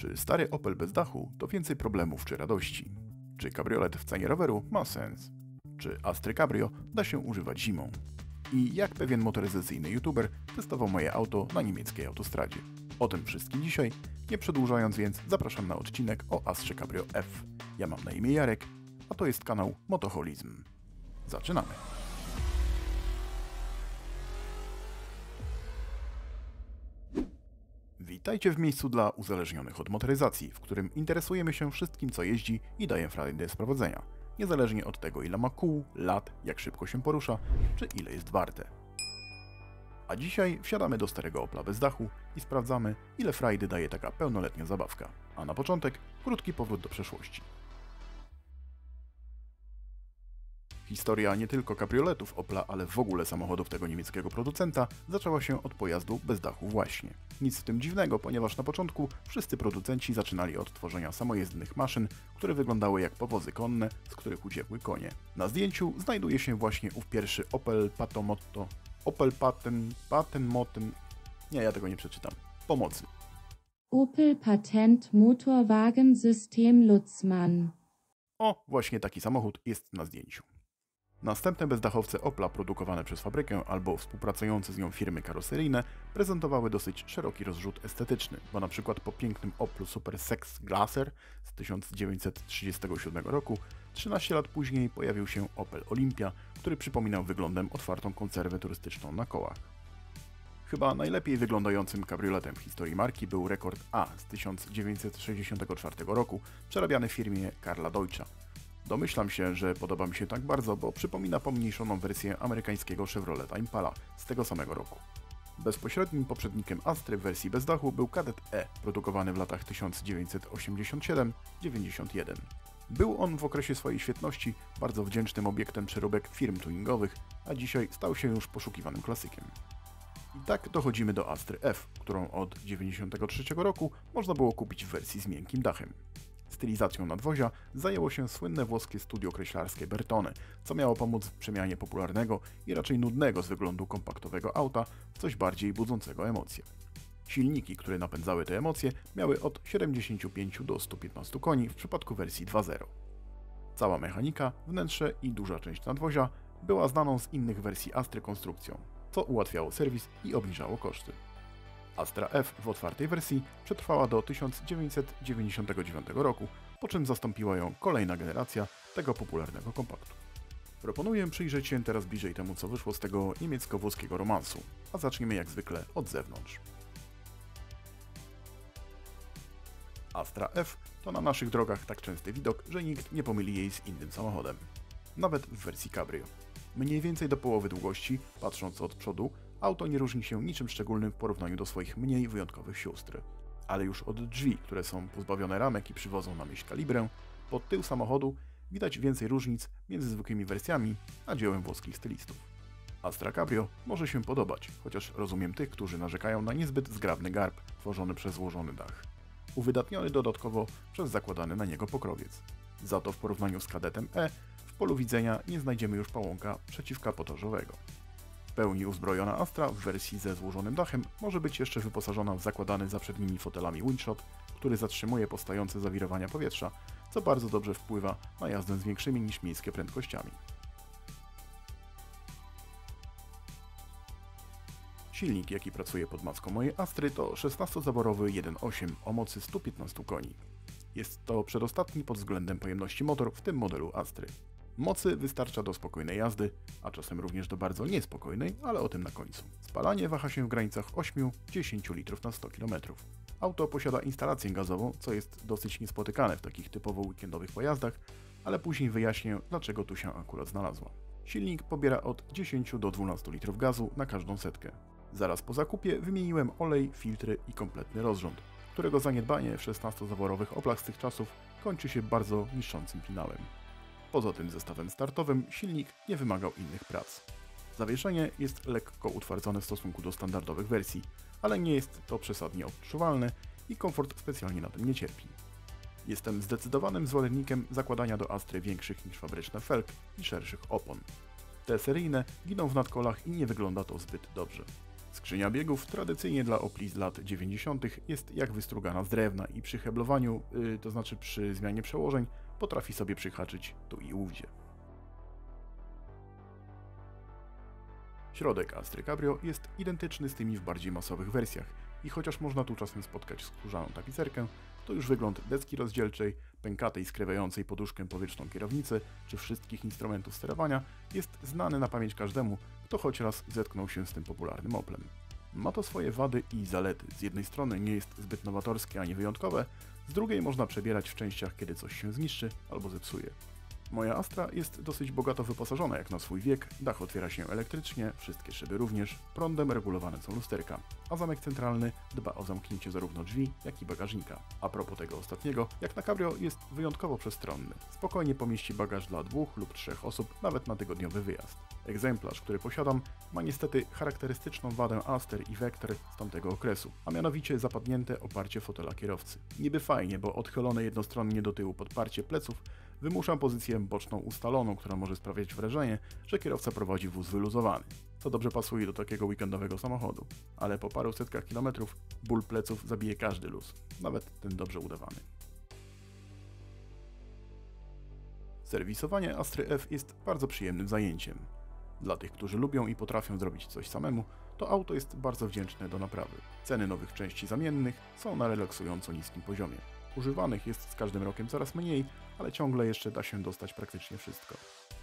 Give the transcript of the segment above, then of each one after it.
Czy stary Opel bez dachu to więcej problemów czy radości? Czy kabriolet w cenie roweru ma sens? Czy Astry Cabrio da się używać zimą? I jak pewien motoryzacyjny youtuber testował moje auto na niemieckiej autostradzie? O tym wszystkim dzisiaj. Nie przedłużając więc, zapraszam na odcinek o Astrze Cabrio F. Ja mam na imię Jarek, a to jest kanał Motoholizm. Zaczynamy! Witajcie w miejscu dla uzależnionych od motoryzacji, w którym interesujemy się wszystkim co jeździ i daje frajdę z prowadzenia, niezależnie od tego ile ma kół, lat, jak szybko się porusza, czy ile jest warte. A dzisiaj wsiadamy do starego Opla bez dachu i sprawdzamy ile frajdy daje taka pełnoletnia zabawka. A na początek krótki powrót do przeszłości. Historia nie tylko kabrioletów Opla, ale w ogóle samochodów tego niemieckiego producenta zaczęła się od pojazdu bez dachu właśnie. Nic w tym dziwnego, ponieważ na początku wszyscy producenci zaczynali od tworzenia samojezdnych maszyn, które wyglądały jak powozy konne, z których uciekły konie. Na zdjęciu znajduje się właśnie ów pierwszy Opel Patomotto. Opel Paten... Paten Moten... Nie, ja tego nie przeczytam. Pomocy. Opel Patent Motorwagen System Lutzmann. O, właśnie taki samochód jest na zdjęciu. Następne bezdachowce Opla produkowane przez fabrykę albo współpracujące z nią firmy karoseryjne prezentowały dosyć szeroki rozrzut estetyczny, bo przykład po pięknym Oplu Super Sex Glaser z 1937 roku 13 lat później pojawił się Opel Olympia, który przypominał wyglądem otwartą konserwę turystyczną na kołach. Chyba najlepiej wyglądającym kabrioletem w historii marki był Rekord A z 1964 roku, przerabiany w firmie Karla Deutscha. Domyślam się, że podoba mi się tak bardzo, bo przypomina pomniejszoną wersję amerykańskiego Chevroleta Impala z tego samego roku. Bezpośrednim poprzednikiem Astry w wersji bez dachu był Kadett E, produkowany w latach 1987-91. Był on w okresie swojej świetności bardzo wdzięcznym obiektem przeróbek firm tuningowych, a dzisiaj stał się już poszukiwanym klasykiem. I tak dochodzimy do Astry F, którą od 1993 roku można było kupić w wersji z miękkim dachem. Stylizacją nadwozia zajęło się słynne włoskie studio kreślarskie Bertone, co miało pomóc w przemianie popularnego i raczej nudnego z wyglądu kompaktowego auta w coś bardziej budzącego emocje. Silniki, które napędzały te emocje, miały od 75 do 115 koni w przypadku wersji 2.0. Cała mechanika, wnętrze i duża część nadwozia była znaną z innych wersji Astry konstrukcją, co ułatwiało serwis i obniżało koszty. Astra F w otwartej wersji przetrwała do 1999 roku, po czym zastąpiła ją kolejna generacja tego popularnego kompaktu. Proponuję przyjrzeć się teraz bliżej temu, co wyszło z tego niemiecko-włoskiego romansu, a zaczniemy jak zwykle od zewnątrz. Astra F to na naszych drogach tak częsty widok, że nikt nie pomyli jej z innym samochodem. Nawet w wersji cabrio. Mniej więcej do połowy długości, patrząc od przodu, auto nie różni się niczym szczególnym w porównaniu do swoich mniej wyjątkowych sióstr. Ale już od drzwi, które są pozbawione ramek i przywodzą na myśl kalibrę, pod tył samochodu widać więcej różnic między zwykłymi wersjami a dziełem włoskich stylistów. Astra Cabrio może się podobać, chociaż rozumiem tych, którzy narzekają na niezbyt zgrabny garb tworzony przez złożony dach. Uwydatniony dodatkowo przez zakładany na niego pokrowiec. Za to w porównaniu z kadetem E w polu widzenia nie znajdziemy już pałąka przeciwkapotażowego. W pełni uzbrojona Astra w wersji ze złożonym dachem może być jeszcze wyposażona w zakładany za przednimi fotelami windshot, który zatrzymuje powstające zawirowania powietrza, co bardzo dobrze wpływa na jazdę z większymi niż miejskie prędkościami. Silnik, jaki pracuje pod maską mojej Astry to 16-zaworowy 1.8 o mocy 115 koni. Jest to przedostatni pod względem pojemności motor w tym modelu Astry. Mocy wystarcza do spokojnej jazdy, a czasem również do bardzo niespokojnej, ale o tym na końcu. Spalanie waha się w granicach 8-10 litrów na 100 km. Auto posiada instalację gazową, co jest dosyć niespotykane w takich typowo weekendowych pojazdach, ale później wyjaśnię, dlaczego tu się akurat znalazła. Silnik pobiera od 10 do 12 litrów gazu na każdą setkę. Zaraz po zakupie wymieniłem olej, filtry i kompletny rozrząd, którego zaniedbanie w 16-zaworowych Oplach z tych czasów kończy się bardzo niszczącym finałem. Poza tym zestawem startowym silnik nie wymagał innych prac. Zawieszenie jest lekko utwardzone w stosunku do standardowych wersji, ale nie jest to przesadnie odczuwalne i komfort specjalnie na tym nie cierpi. Jestem zdecydowanym zwolennikiem zakładania do Astry większych niż fabryczne felg i szerszych opon. Te seryjne giną w nadkolach i nie wygląda to zbyt dobrze. Skrzynia biegów tradycyjnie dla Opli z lat 90. jest jak wystrugana z drewna i przy heblowaniu, yy, to znaczy przy zmianie przełożeń, potrafi sobie przyhaczyć tu i ówdzie. Środek Astry Cabrio jest identyczny z tymi w bardziej masowych wersjach i chociaż można tu czasem spotkać skórzaną tapicerkę, to już wygląd deski rozdzielczej, pękatej skrywającej poduszkę powietrzną kierownicy czy wszystkich instrumentów sterowania jest znany na pamięć każdemu, kto choć raz zetknął się z tym popularnym Oplem. Ma to swoje wady i zalety. Z jednej strony nie jest zbyt nowatorskie ani wyjątkowe, z drugiej można przebierać w częściach, kiedy coś się zniszczy albo zepsuje. Moja Astra jest dosyć bogato wyposażona jak na swój wiek, dach otwiera się elektrycznie, wszystkie szyby również, prądem regulowane są lusterka, a zamek centralny dba o zamknięcie zarówno drzwi, jak i bagażnika. A propos tego ostatniego, jak na cabrio jest wyjątkowo przestronny. Spokojnie pomieści bagaż dla dwóch lub trzech osób, nawet na tygodniowy wyjazd. Egzemplarz, który posiadam, ma niestety charakterystyczną wadę Aster i Vector z tamtego okresu, a mianowicie zapadnięte oparcie fotela kierowcy. Niby fajnie, bo odchylone jednostronnie do tyłu podparcie pleców wymusza pozycję boczną ustaloną, która może sprawiać wrażenie, że kierowca prowadzi wóz wyluzowany. Co dobrze pasuje do takiego weekendowego samochodu, ale po paru setkach kilometrów ból pleców zabije każdy luz, nawet ten dobrze udawany. Serwisowanie Astry F jest bardzo przyjemnym zajęciem. Dla tych, którzy lubią i potrafią zrobić coś samemu, to auto jest bardzo wdzięczne do naprawy. Ceny nowych części zamiennych są na relaksująco niskim poziomie. Używanych jest z każdym rokiem coraz mniej, ale ciągle jeszcze da się dostać praktycznie wszystko.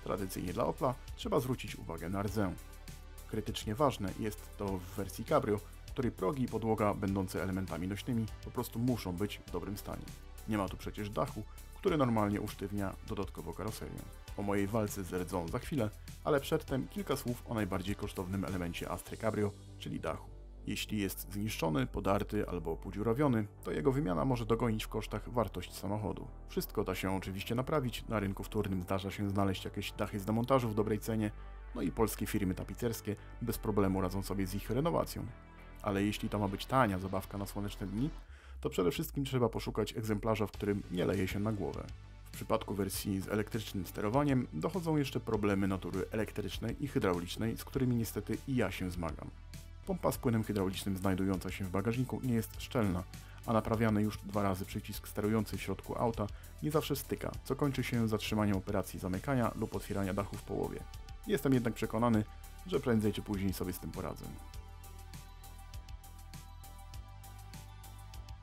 Tradycyjnie dla Opla trzeba zwrócić uwagę na rdzę. Krytycznie ważne jest to w wersji Cabrio, której progi i podłoga będące elementami nośnymi po prostu muszą być w dobrym stanie. Nie ma tu przecież dachu, który normalnie usztywnia dodatkowo karoserię. O mojej walce z rdzą za chwilę, ale przedtem kilka słów o najbardziej kosztownym elemencie Astry Cabrio, czyli dachu. Jeśli jest zniszczony, podarty albo podziurawiony, to jego wymiana może dogonić w kosztach wartość samochodu. Wszystko da się oczywiście naprawić, na rynku wtórnym zdarza się znaleźć jakieś dachy z demontażu w dobrej cenie, no i polskie firmy tapicerskie bez problemu radzą sobie z ich renowacją. Ale jeśli to ma być tania zabawka na słoneczne dni, to przede wszystkim trzeba poszukać egzemplarza, w którym nie leje się na głowę. W przypadku wersji z elektrycznym sterowaniem dochodzą jeszcze problemy natury elektrycznej i hydraulicznej, z którymi niestety i ja się zmagam. Pompa z płynem hydraulicznym znajdująca się w bagażniku nie jest szczelna, a naprawiany już dwa razy przycisk sterujący w środku auta nie zawsze styka, co kończy się zatrzymaniem operacji zamykania lub otwierania dachu w połowie. Jestem jednak przekonany, że prędzej czy później sobie z tym poradzę.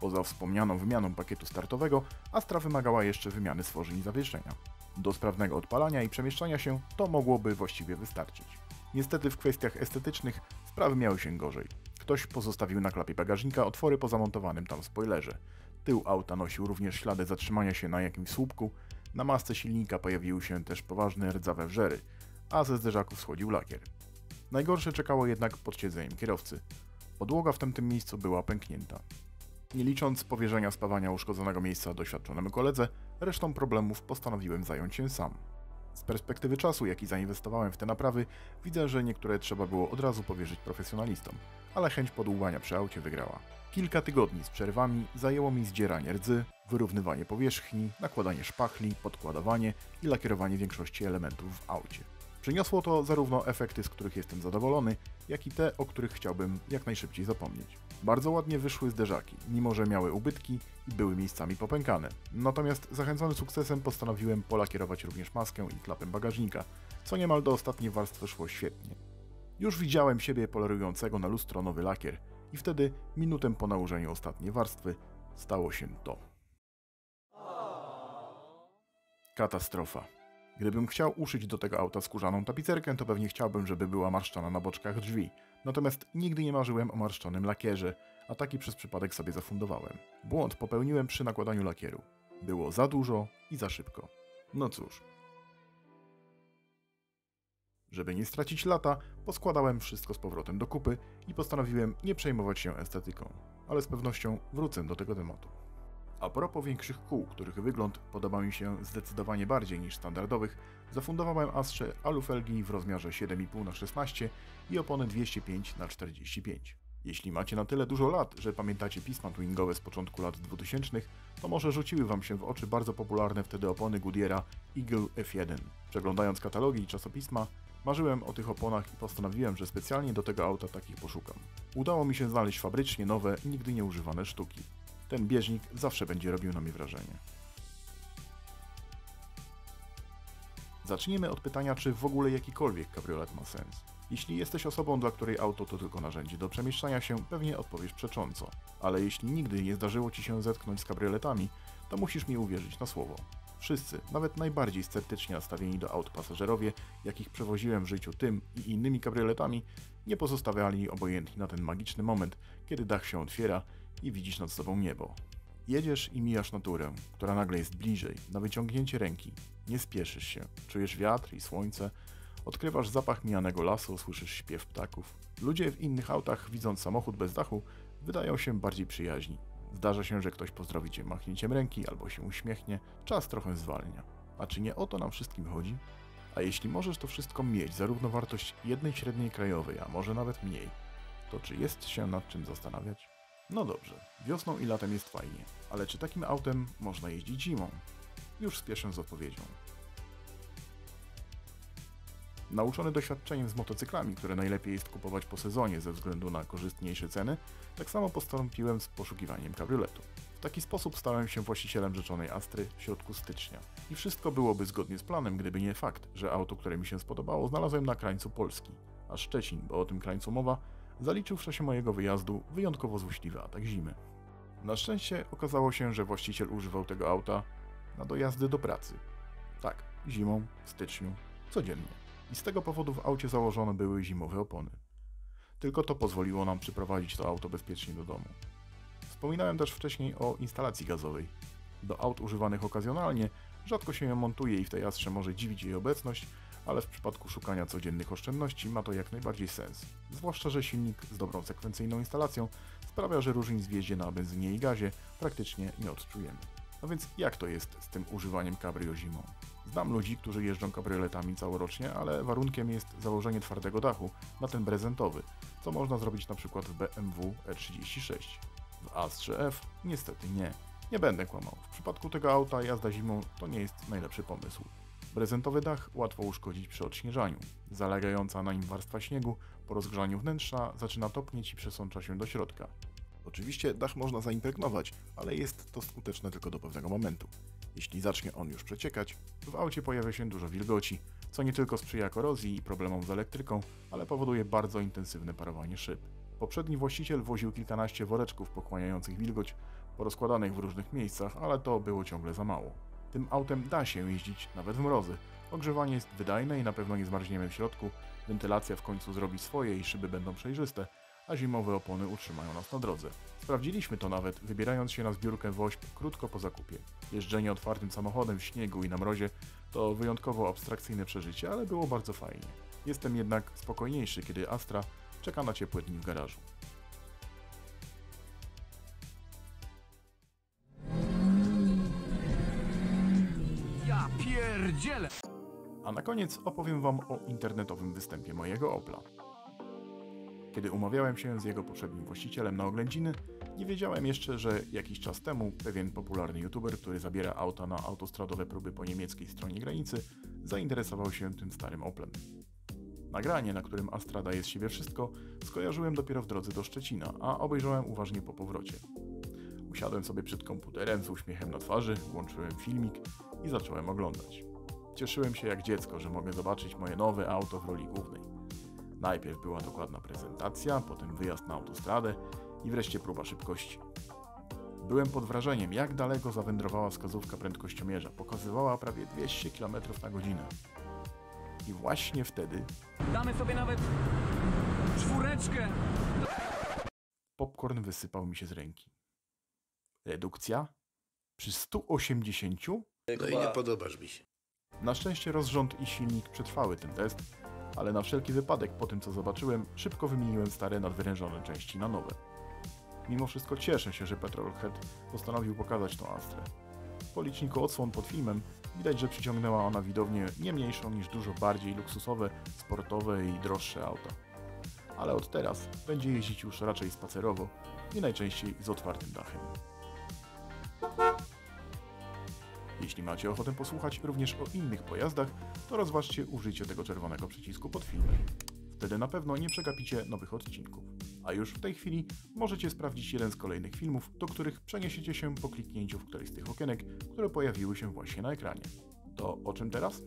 Poza wspomnianą wymianą pakietu startowego, Astra wymagała jeszcze wymiany stworzeń i zawieszenia. Do sprawnego odpalania i przemieszczania się to mogłoby właściwie wystarczyć. Niestety w kwestiach estetycznych sprawy miały się gorzej. Ktoś pozostawił na klapie bagażnika otwory po zamontowanym tam spoilerze. Tył auta nosił również ślady zatrzymania się na jakimś słupku, na masce silnika pojawiły się też poważne rdzawe wrzery, a ze zderzaków schodził lakier. Najgorsze czekało jednak pod siedzeniem kierowcy. Podłoga w tamtym miejscu była pęknięta. Nie licząc powierzenia spawania uszkodzonego miejsca doświadczonemu koledze, resztą problemów postanowiłem zająć się sam. Z perspektywy czasu, jaki zainwestowałem w te naprawy, widzę, że niektóre trzeba było od razu powierzyć profesjonalistom, ale chęć podłubania przy aucie wygrała. Kilka tygodni z przerwami zajęło mi zdzieranie rdzy, wyrównywanie powierzchni, nakładanie szpachli, podkładowanie i lakierowanie większości elementów w aucie. Przyniosło to zarówno efekty, z których jestem zadowolony, jak i te, o których chciałbym jak najszybciej zapomnieć. Bardzo ładnie wyszły zderzaki, mimo że miały ubytki i były miejscami popękane. Natomiast zachęcony sukcesem postanowiłem polakierować również maskę i klapę bagażnika, co niemal do ostatniej warstwy szło świetnie. Już widziałem siebie polerującego na lustro nowy lakier i wtedy, minutę po nałożeniu ostatniej warstwy, stało się to. Katastrofa. Gdybym chciał uszyć do tego auta skórzaną tapicerkę, to pewnie chciałbym, żeby była marszczona na boczkach drzwi. Natomiast nigdy nie marzyłem o marszczonym lakierze, a taki przez przypadek sobie zafundowałem. Błąd popełniłem przy nakładaniu lakieru. Było za dużo i za szybko. No cóż. Żeby nie stracić lata, poskładałem wszystko z powrotem do kupy i postanowiłem nie przejmować się estetyką, ale z pewnością wrócę do tego tematu. A propos większych kół, których wygląd podoba mi się zdecydowanie bardziej niż standardowych, zafundowałem Astrze alufelgi w rozmiarze 7,5 x 16 i opony 205 x 45. Jeśli macie na tyle dużo lat, że pamiętacie pisma twingowe z początku lat 2000, to może rzuciły Wam się w oczy bardzo popularne wtedy opony Goodyeara Eagle F1. Przeglądając katalogi i czasopisma, Marzyłem o tych oponach i postanowiłem, że specjalnie do tego auta takich poszukam. Udało mi się znaleźć fabrycznie nowe, nigdy nie używane sztuki. Ten bieżnik zawsze będzie robił na mnie wrażenie. Zacznijmy od pytania, czy w ogóle jakikolwiek kabriolet ma sens. Jeśli jesteś osobą, dla której auto to tylko narzędzie do przemieszczania się, pewnie odpowiesz przecząco. Ale jeśli nigdy nie zdarzyło Ci się zetknąć z kabrioletami, to musisz mi uwierzyć na słowo. Wszyscy, nawet najbardziej sceptycznie nastawieni do aut pasażerowie, jakich przewoziłem w życiu tym i innymi kabrioletami, nie pozostawiali obojętni na ten magiczny moment, kiedy dach się otwiera i widzisz nad sobą niebo. Jedziesz i mijasz naturę, która nagle jest bliżej, na wyciągnięcie ręki. Nie spieszysz się, czujesz wiatr i słońce, odkrywasz zapach mijanego lasu, słyszysz śpiew ptaków. Ludzie w innych autach, widząc samochód bez dachu, wydają się bardziej przyjaźni. Zdarza się, że ktoś pozdrowi cię machnięciem ręki albo się uśmiechnie, czas trochę zwalnia. A czy nie o to nam wszystkim chodzi? A jeśli możesz to wszystko mieć, zarówno wartość jednej średniej krajowej, a może nawet mniej, to czy jest się nad czym zastanawiać? No dobrze, wiosną i latem jest fajnie, ale czy takim autem można jeździć zimą? Już spieszę z odpowiedzią. Nauczony doświadczeniem z motocyklami, które najlepiej jest kupować po sezonie ze względu na korzystniejsze ceny, tak samo postąpiłem z poszukiwaniem kabrioletu. W taki sposób stałem się właścicielem rzeczonej Astry w środku stycznia. I wszystko byłoby zgodnie z planem, gdyby nie fakt, że auto, które mi się spodobało, znalazłem na krańcu Polski. A Szczecin, bo o tym krańcu mowa, zaliczył w czasie mojego wyjazdu wyjątkowo złośliwy atak zimy. Na szczęście okazało się, że właściciel używał tego auta na dojazdy do pracy. Tak, zimą, w styczniu, codziennie i z tego powodu w aucie założone były zimowe opony. Tylko to pozwoliło nam przyprowadzić to auto bezpiecznie do domu. Wspominałem też wcześniej o instalacji gazowej. Do aut używanych okazjonalnie rzadko się ją montuje i w tej Astrze może dziwić jej obecność, ale w przypadku szukania codziennych oszczędności ma to jak najbardziej sens. Zwłaszcza, że silnik z dobrą sekwencyjną instalacją sprawia, że różnic w jeździe na benzynie i gazie praktycznie nie odczujemy. No więc jak to jest z tym używaniem cabrio zimą? Znam ludzi, którzy jeżdżą kabrioletami całorocznie, ale warunkiem jest założenie twardego dachu na ten prezentowy, co można zrobić przykład w BMW E36. W A3F niestety nie. Nie będę kłamał. W przypadku tego auta jazda zimą to nie jest najlepszy pomysł. Prezentowy dach łatwo uszkodzić przy odśnieżaniu. Zalegająca na nim warstwa śniegu po rozgrzaniu wnętrza zaczyna topnieć i przesącza się do środka. Oczywiście dach można zaimpregnować, ale jest to skuteczne tylko do pewnego momentu. Jeśli zacznie on już przeciekać, w aucie pojawia się dużo wilgoci, co nie tylko sprzyja korozji i problemom z elektryką, ale powoduje bardzo intensywne parowanie szyb. Poprzedni właściciel woził kilkanaście woreczków pochłaniających wilgoć, porozkładanych w różnych miejscach, ale to było ciągle za mało. Tym autem da się jeździć nawet w mrozy. Ogrzewanie jest wydajne i na pewno nie zmarzniemy w środku, wentylacja w końcu zrobi swoje i szyby będą przejrzyste, a zimowe opony utrzymają nas na drodze. Sprawdziliśmy to nawet, wybierając się na zbiórkę WOŚP krótko po zakupie. Jeżdżenie otwartym samochodem w śniegu i na mrozie to wyjątkowo abstrakcyjne przeżycie, ale było bardzo fajnie. Jestem jednak spokojniejszy, kiedy Astra czeka na ciepłe dni w garażu. Pierdzielę! A na koniec opowiem Wam o internetowym występie mojego Opla. Kiedy umawiałem się z jego poprzednim właścicielem na oględziny, nie wiedziałem jeszcze, że jakiś czas temu pewien popularny youtuber, który zabiera auta na autostradowe próby po niemieckiej stronie granicy, zainteresował się tym starym Oplem. Nagranie, na którym Astra daje z siebie wszystko, skojarzyłem dopiero w drodze do Szczecina, a obejrzałem uważnie po powrocie. Usiadłem sobie przed komputerem z uśmiechem na twarzy, włączyłem filmik i zacząłem oglądać. Cieszyłem się jak dziecko, że mogę zobaczyć moje nowe auto w roli głównej. Najpierw była dokładna prezentacja, potem wyjazd na autostradę i wreszcie próba szybkości. Byłem pod wrażeniem, jak daleko zawędrowała wskazówka prędkościomierza. Pokazywała prawie 200 km na godzinę. I właśnie wtedy Damy sobie nawet czwóreczkę. popcorn wysypał mi się z ręki. Redukcja? Przy 180? No i nie podobasz mi się. Na szczęście rozrząd i silnik przetrwały ten test, ale na wszelki wypadek po tym co zobaczyłem, szybko wymieniłem stare nadwyrężone części na nowe. Mimo wszystko cieszę się, że Petrolhead postanowił pokazać tą Astrę. Po liczniku odsłon pod filmem widać, że przyciągnęła ona widownię nie mniejszą niż dużo bardziej luksusowe, sportowe i droższe auta. Ale od teraz będzie jeździć już raczej spacerowo i najczęściej z otwartym dachem. Jeśli macie ochotę posłuchać również o innych pojazdach, to rozważcie użycie tego czerwonego przycisku pod filmem. Wtedy na pewno nie przegapicie nowych odcinków. A już w tej chwili możecie sprawdzić jeden z kolejnych filmów, do których przeniesiecie się po kliknięciu w którejś z tych okienek, które pojawiły się właśnie na ekranie. To o czym teraz?